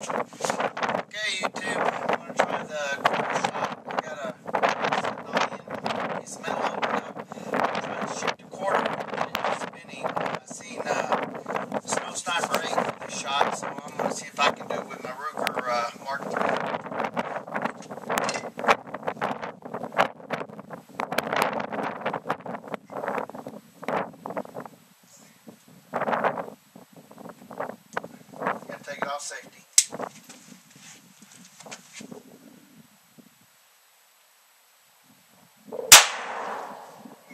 Okay, YouTube, I'm gonna try the quarter shot. I got a of metal open up. I'm trying to shoot the quarter and it's spinning. I've seen uh, Snow Sniper 8 do this shot, so I'm gonna see if I can do it with my Ruger uh, Mark III. Take it off safety. Missed. Missed. I hit it, but Look, it isn't isn't hit. I hit it right there on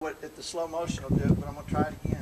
what the slow motion will do it, but I'm gonna try it again.